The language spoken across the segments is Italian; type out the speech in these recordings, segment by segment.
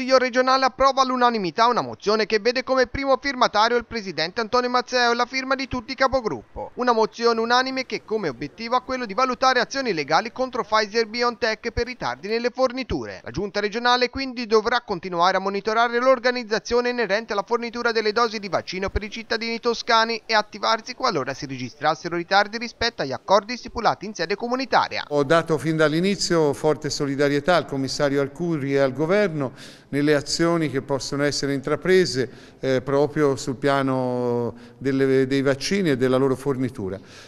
Consiglio regionale approva all'unanimità una mozione che vede come primo firmatario il presidente Antonio Mazzeo e la firma di tutti i capogruppo. Una mozione unanime che come obiettivo ha quello di valutare azioni legali contro Pfizer BioNTech per ritardi nelle forniture. La giunta regionale quindi dovrà continuare a monitorare l'organizzazione inerente alla fornitura delle dosi di vaccino per i cittadini toscani e attivarsi qualora si registrassero ritardi rispetto agli accordi stipulati in sede comunitaria. Ho dato fin dall'inizio forte solidarietà al commissario Alcuri e al governo nelle azioni che possono essere intraprese eh, proprio sul piano delle, dei vaccini e della loro fornitura.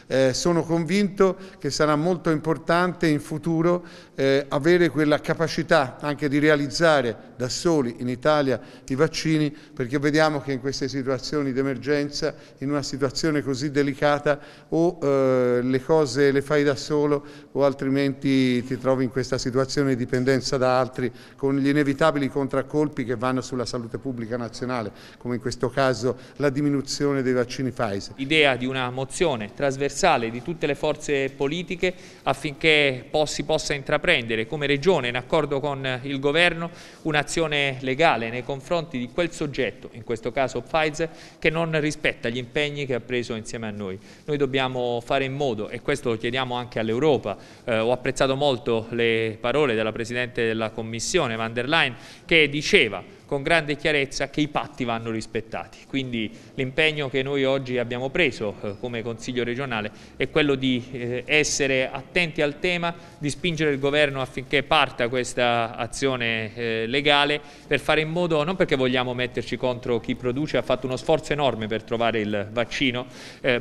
Eh, sono convinto che sarà molto importante in futuro eh, avere quella capacità anche di realizzare da soli in Italia i vaccini perché vediamo che in queste situazioni di emergenza, in una situazione così delicata o eh, le cose le fai da solo o altrimenti ti trovi in questa situazione di dipendenza da altri con gli inevitabili contraccolpi che vanno sulla salute pubblica nazionale, come in questo caso la diminuzione dei vaccini Pfizer. Idea di una mozione trasversale di tutte le forze politiche affinché si possa intraprendere come Regione, in accordo con il Governo, un'azione legale nei confronti di quel soggetto, in questo caso Pfizer, che non rispetta gli impegni che ha preso insieme a noi. Noi dobbiamo fare in modo, e questo lo chiediamo anche all'Europa, eh, ho apprezzato molto le parole della Presidente della Commissione van der Leyen che diceva con grande chiarezza che i patti vanno rispettati. Quindi l'impegno che noi oggi abbiamo preso eh, come Consiglio regionale è quello di eh, essere attenti al tema, di spingere il Governo affinché parta questa azione eh, legale per fare in modo, non perché vogliamo metterci contro chi produce, ha fatto uno sforzo enorme per trovare il vaccino,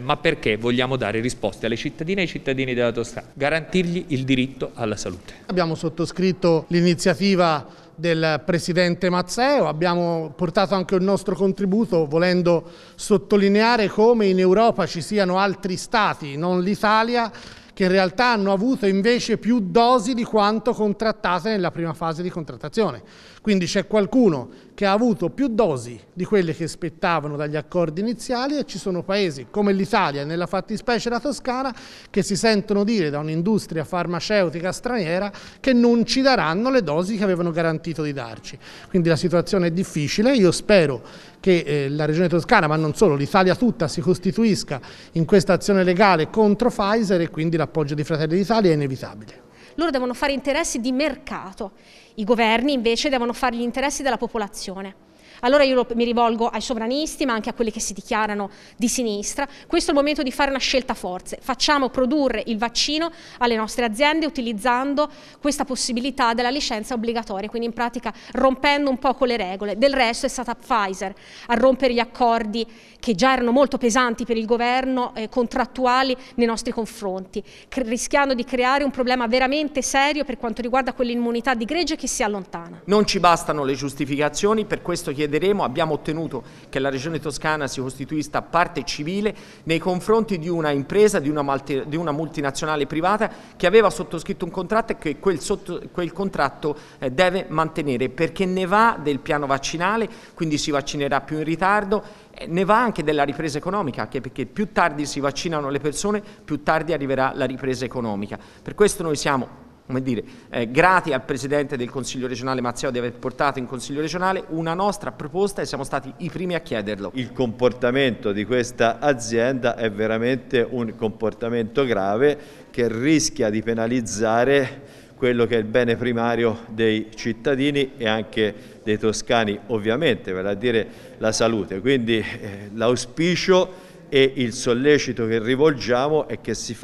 ma perché vogliamo dare risposte alle cittadine e ai cittadini della Toscana, garantirgli il diritto alla salute. Abbiamo sottoscritto l'iniziativa del Presidente Mazzeo, abbiamo portato anche il nostro contributo volendo sottolineare come in Europa ci siano altri Stati, non l'Italia, che in realtà hanno avuto invece più dosi di quanto contrattate nella prima fase di contrattazione. Quindi c'è qualcuno che ha avuto più dosi di quelle che spettavano dagli accordi iniziali e ci sono paesi come l'Italia e nella fattispecie la Toscana che si sentono dire da un'industria farmaceutica straniera che non ci daranno le dosi che avevano garantito di darci. Quindi la situazione è difficile, io spero che eh, la Regione Toscana, ma non solo, l'Italia tutta si costituisca in questa azione legale contro Pfizer e quindi l'appoggio di Fratelli d'Italia è inevitabile. Loro devono fare interessi di mercato, i governi invece devono fare gli interessi della popolazione. Allora io mi rivolgo ai sovranisti, ma anche a quelli che si dichiarano di sinistra. Questo è il momento di fare una scelta forze. Facciamo produrre il vaccino alle nostre aziende utilizzando questa possibilità della licenza obbligatoria, quindi in pratica rompendo un po' con le regole. Del resto è stata Pfizer a rompere gli accordi che già erano molto pesanti per il governo, eh, contrattuali nei nostri confronti, rischiando di creare un problema veramente serio per quanto riguarda quell'immunità di gregge che si allontana. Non ci bastano le giustificazioni, per questo chiediamo chiederemo, abbiamo ottenuto che la Regione Toscana si costituisca parte civile nei confronti di una impresa, di una, multi, di una multinazionale privata che aveva sottoscritto un contratto e che quel, sotto, quel contratto eh, deve mantenere perché ne va del piano vaccinale, quindi si vaccinerà più in ritardo eh, ne va anche della ripresa economica, perché più tardi si vaccinano le persone, più tardi arriverà la ripresa economica. Per questo noi siamo come dire, eh, grati al Presidente del Consiglio regionale Mazzeo di aver portato in Consiglio regionale una nostra proposta e siamo stati i primi a chiederlo. Il comportamento di questa azienda è veramente un comportamento grave che rischia di penalizzare quello che è il bene primario dei cittadini e anche dei toscani ovviamente, vale a dire la salute. Quindi eh, l'auspicio e il sollecito che rivolgiamo è che si,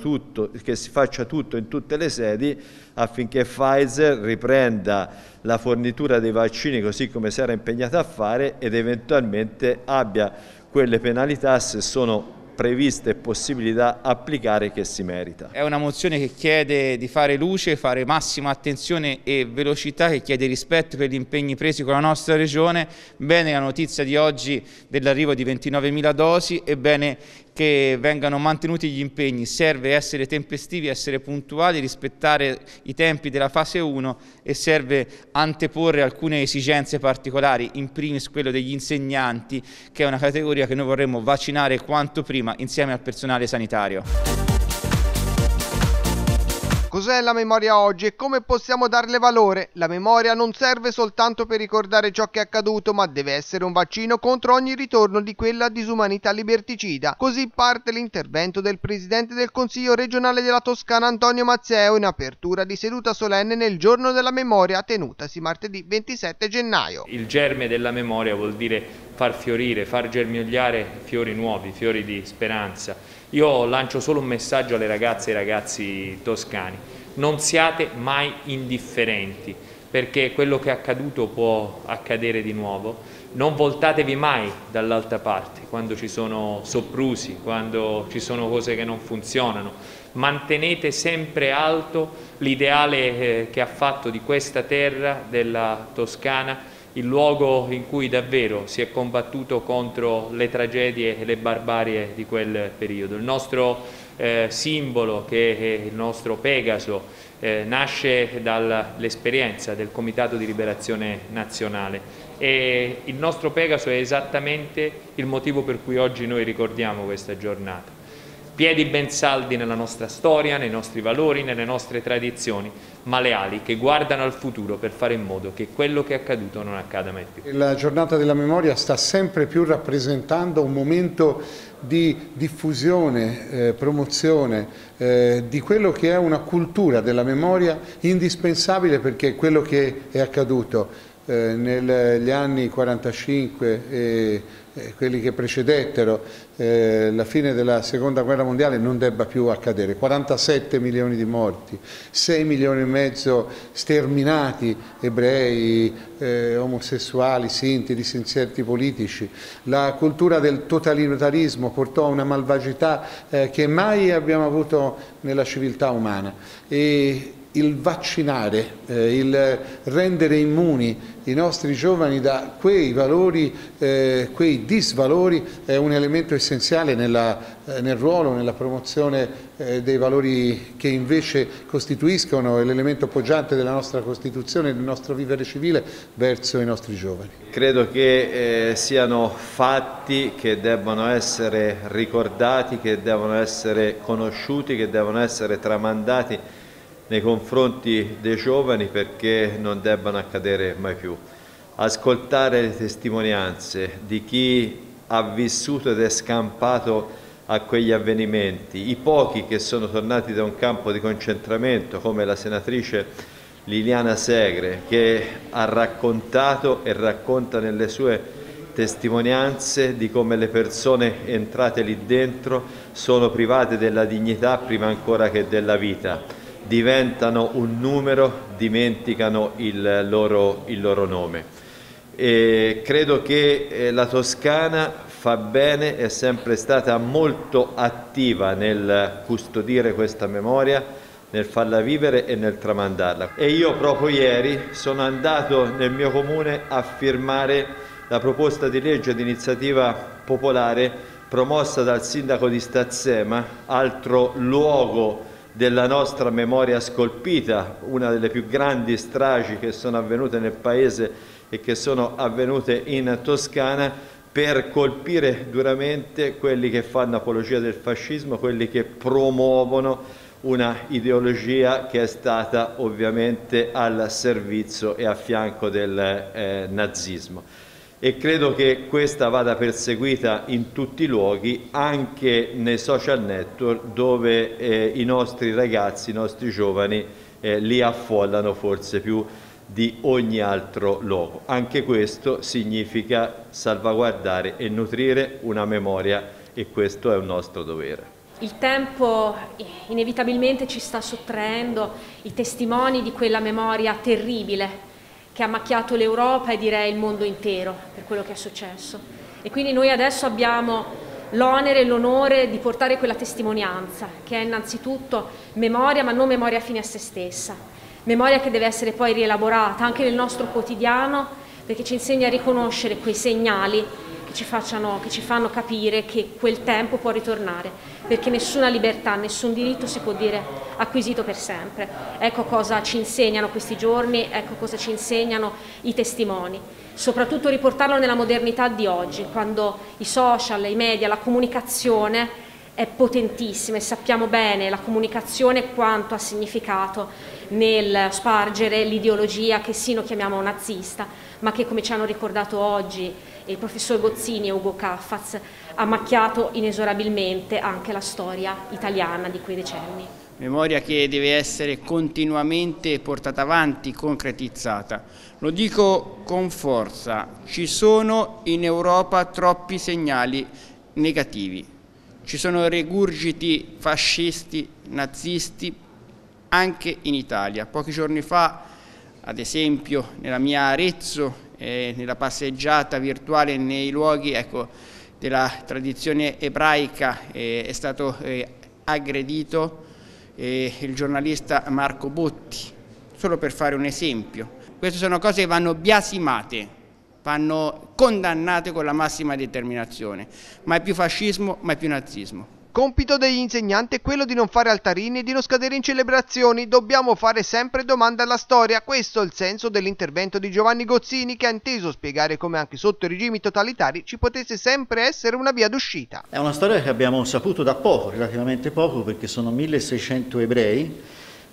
tutto, che si faccia tutto in tutte le sedi affinché Pfizer riprenda la fornitura dei vaccini così come si era impegnata a fare ed eventualmente abbia quelle penalità se sono previste e possibili da applicare che si merita. È una mozione che chiede di fare luce, fare massima attenzione e velocità, che chiede rispetto per gli impegni presi con la nostra Regione. Bene la notizia di oggi dell'arrivo di 29.000 dosi e bene che vengano mantenuti gli impegni, serve essere tempestivi, essere puntuali, rispettare i tempi della fase 1 e serve anteporre alcune esigenze particolari, in primis quello degli insegnanti, che è una categoria che noi vorremmo vaccinare quanto prima insieme al personale sanitario. Cos'è la memoria oggi e come possiamo darle valore? La memoria non serve soltanto per ricordare ciò che è accaduto, ma deve essere un vaccino contro ogni ritorno di quella disumanità liberticida. Così parte l'intervento del Presidente del Consiglio regionale della Toscana Antonio Mazzeo in apertura di seduta solenne nel giorno della memoria tenutasi martedì 27 gennaio. Il germe della memoria vuol dire far fiorire, far germogliare fiori nuovi, fiori di speranza io lancio solo un messaggio alle ragazze e ai ragazzi toscani, non siate mai indifferenti perché quello che è accaduto può accadere di nuovo, non voltatevi mai dall'altra parte quando ci sono soprusi, quando ci sono cose che non funzionano, mantenete sempre alto l'ideale eh, che ha fatto di questa terra, della Toscana, il luogo in cui davvero si è combattuto contro le tragedie e le barbarie di quel periodo. Il nostro eh, simbolo, che è il nostro Pegaso, eh, nasce dall'esperienza del Comitato di Liberazione Nazionale e il nostro Pegaso è esattamente il motivo per cui oggi noi ricordiamo questa giornata piedi ben saldi nella nostra storia, nei nostri valori, nelle nostre tradizioni, ma leali, che guardano al futuro per fare in modo che quello che è accaduto non accada mai più. La giornata della memoria sta sempre più rappresentando un momento di diffusione, eh, promozione eh, di quello che è una cultura della memoria indispensabile perché quello che è accaduto eh, negli anni 45 e quelli che precedettero eh, la fine della seconda guerra mondiale non debba più accadere. 47 milioni di morti, 6 milioni e mezzo sterminati, ebrei, eh, omosessuali, sinti, dissenzienti politici. La cultura del totalitarismo portò a una malvagità eh, che mai abbiamo avuto nella civiltà umana. E, il vaccinare, eh, il rendere immuni i nostri giovani da quei valori, eh, quei disvalori è un elemento essenziale nella, eh, nel ruolo, nella promozione eh, dei valori che invece costituiscono l'elemento poggiante della nostra Costituzione, del nostro vivere civile verso i nostri giovani. Credo che eh, siano fatti che debbano essere ricordati, che devono essere conosciuti, che devono essere tramandati nei confronti dei giovani perché non debbano accadere mai più. Ascoltare le testimonianze di chi ha vissuto ed è scampato a quegli avvenimenti, i pochi che sono tornati da un campo di concentramento come la senatrice Liliana Segre che ha raccontato e racconta nelle sue testimonianze di come le persone entrate lì dentro sono private della dignità prima ancora che della vita diventano un numero, dimenticano il loro, il loro nome. E credo che eh, la Toscana fa bene, è sempre stata molto attiva nel custodire questa memoria, nel farla vivere e nel tramandarla. E io proprio ieri sono andato nel mio comune a firmare la proposta di legge di iniziativa popolare promossa dal sindaco di Stazzema, altro luogo della nostra memoria scolpita, una delle più grandi stragi che sono avvenute nel Paese e che sono avvenute in Toscana, per colpire duramente quelli che fanno apologia del fascismo, quelli che promuovono una ideologia che è stata ovviamente al servizio e a fianco del eh, nazismo e credo che questa vada perseguita in tutti i luoghi, anche nei social network dove eh, i nostri ragazzi, i nostri giovani eh, li affollano forse più di ogni altro luogo. Anche questo significa salvaguardare e nutrire una memoria e questo è un nostro dovere. Il tempo inevitabilmente ci sta sottraendo i testimoni di quella memoria terribile che ha macchiato l'Europa e direi il mondo intero per quello che è successo. E quindi noi adesso abbiamo l'onere e l'onore di portare quella testimonianza, che è innanzitutto memoria, ma non memoria fine a se stessa, memoria che deve essere poi rielaborata anche nel nostro quotidiano, perché ci insegna a riconoscere quei segnali ci, facciano, che ci fanno capire che quel tempo può ritornare, perché nessuna libertà, nessun diritto si può dire acquisito per sempre. Ecco cosa ci insegnano questi giorni, ecco cosa ci insegnano i testimoni. Soprattutto riportarlo nella modernità di oggi, quando i social, i media, la comunicazione è potentissima e sappiamo bene la comunicazione quanto ha significato nel spargere l'ideologia che sì lo chiamiamo nazista, ma che come ci hanno ricordato oggi il professor Bozzini e Ugo Caffaz ha macchiato inesorabilmente anche la storia italiana di quei decenni. Memoria che deve essere continuamente portata avanti, concretizzata. Lo dico con forza, ci sono in Europa troppi segnali negativi ci sono regurgiti fascisti, nazisti, anche in Italia. Pochi giorni fa, ad esempio, nella mia Arezzo, eh, nella passeggiata virtuale nei luoghi ecco, della tradizione ebraica, eh, è stato eh, aggredito eh, il giornalista Marco Botti, solo per fare un esempio. Queste sono cose che vanno biasimate vanno condannate con la massima determinazione. Mai più fascismo, mai più nazismo. Compito degli insegnanti è quello di non fare altarini e di non scadere in celebrazioni. Dobbiamo fare sempre domande alla storia. Questo è il senso dell'intervento di Giovanni Gozzini che ha inteso spiegare come anche sotto i regimi totalitari ci potesse sempre essere una via d'uscita. È una storia che abbiamo saputo da poco, relativamente poco, perché sono 1600 ebrei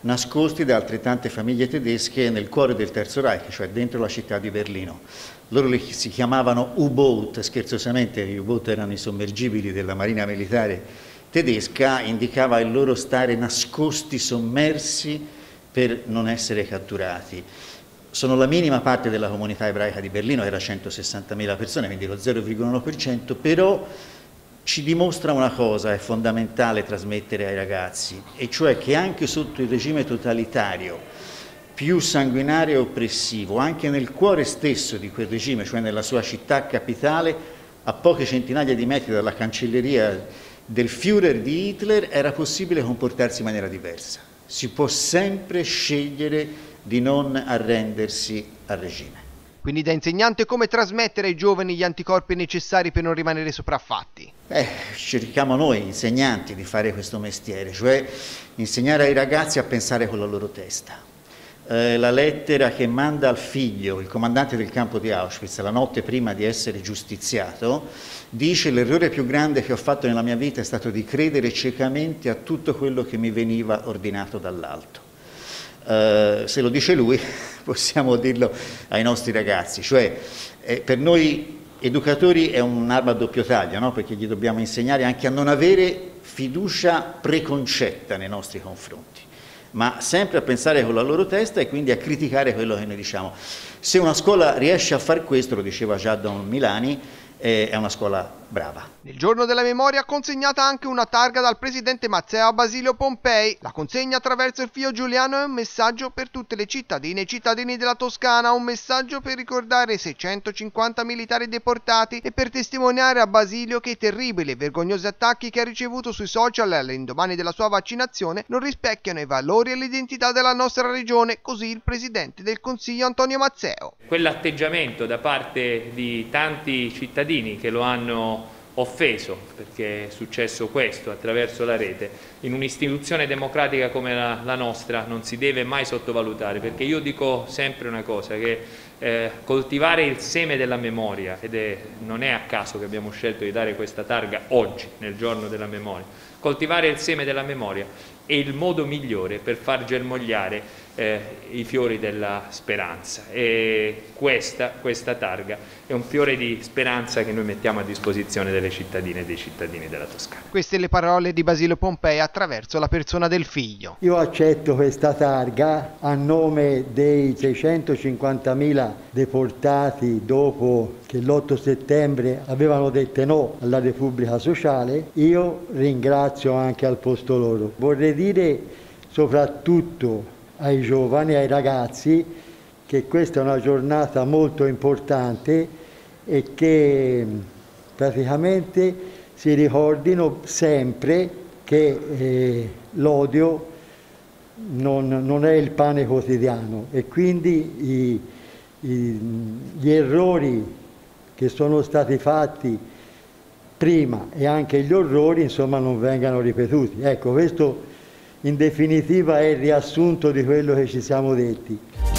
nascosti da altrettante famiglie tedesche nel cuore del Terzo Reich, cioè dentro la città di Berlino. Loro si chiamavano U-boat, scherzosamente gli U-boat erano i sommergibili della marina militare tedesca, indicava il loro stare nascosti, sommersi per non essere catturati. Sono la minima parte della comunità ebraica di Berlino, era 160.000 persone, quindi lo 0,1%, però ci dimostra una cosa, è fondamentale trasmettere ai ragazzi, e cioè che anche sotto il regime totalitario più sanguinario e oppressivo, anche nel cuore stesso di quel regime, cioè nella sua città capitale, a poche centinaia di metri dalla cancelleria del Führer di Hitler, era possibile comportarsi in maniera diversa. Si può sempre scegliere di non arrendersi al regime. Quindi da insegnante come trasmettere ai giovani gli anticorpi necessari per non rimanere sopraffatti? Eh, cerchiamo noi insegnanti di fare questo mestiere, cioè insegnare ai ragazzi a pensare con la loro testa. Eh, la lettera che manda al figlio il comandante del campo di Auschwitz la notte prima di essere giustiziato dice l'errore più grande che ho fatto nella mia vita è stato di credere ciecamente a tutto quello che mi veniva ordinato dall'alto. Eh, se lo dice lui possiamo dirlo ai nostri ragazzi, cioè eh, per noi educatori è un'arma a doppio taglio, no? perché gli dobbiamo insegnare anche a non avere fiducia preconcetta nei nostri confronti, ma sempre a pensare con la loro testa e quindi a criticare quello che noi diciamo. Se una scuola riesce a fare questo, lo diceva già Don Milani, eh, è una scuola brava. Nel giorno della memoria consegnata anche una targa dal presidente Mazzeo a Basilio Pompei. La consegna attraverso il figlio Giuliano è un messaggio per tutte le cittadine e cittadini della Toscana, un messaggio per ricordare i 650 militari deportati e per testimoniare a Basilio che i terribili e vergognosi attacchi che ha ricevuto sui social all'indomani della sua vaccinazione non rispecchiano i valori e l'identità della nostra regione, così il presidente del Consiglio Antonio Mazzeo. Quell'atteggiamento da parte di tanti cittadini che lo hanno offeso, perché è successo questo attraverso la rete, in un'istituzione democratica come la, la, nostra non si deve mai sottovalutare, perché io dico sempre una cosa, che eh, coltivare il seme della memoria, ed è, non è a caso che abbiamo scelto di dare questa targa oggi, nel giorno della memoria, coltivare il seme della memoria è il modo migliore per far germogliare eh, i fiori della speranza e questa, questa targa è un fiore di speranza che noi mettiamo a disposizione delle cittadine e dei cittadini della Toscana. Queste le parole di Basilio Pompei attraverso la persona del figlio. Io accetto questa targa a nome dei 650.000 deportati dopo che l'8 settembre avevano detto no alla Repubblica Sociale. Io ringrazio anche al posto loro. Vorrei dire soprattutto ai giovani, ai ragazzi, che questa è una giornata molto importante e che praticamente si ricordino sempre che eh, l'odio non, non, è il pane quotidiano e quindi i, i, gli errori che sono stati fatti prima e anche gli orrori insomma non vengano ripetuti. Ecco, questo in definitiva è il riassunto di quello che ci siamo detti.